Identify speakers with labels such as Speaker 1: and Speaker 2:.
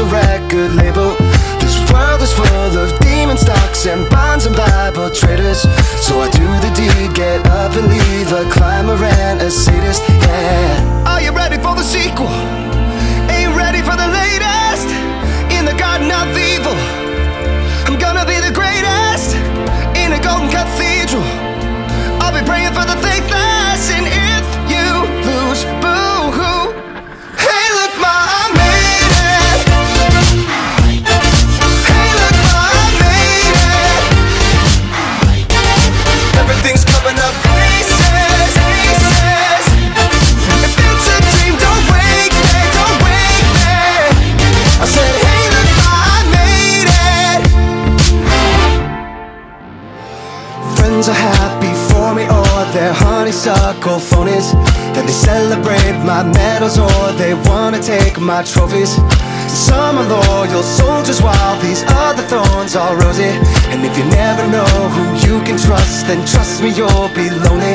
Speaker 1: a record label. This world is full of demon stocks and bonds and Bible traders. their honeysuckle phonies And they celebrate my medals or they wanna take my trophies. Some are loyal soldiers while these other thorns are rosy. And if you never know who you can trust Then trust me you'll be lonely.